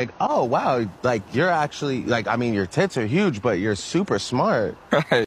like, oh wow, like you're actually like I mean your tits are huge, but you're super smart. Right.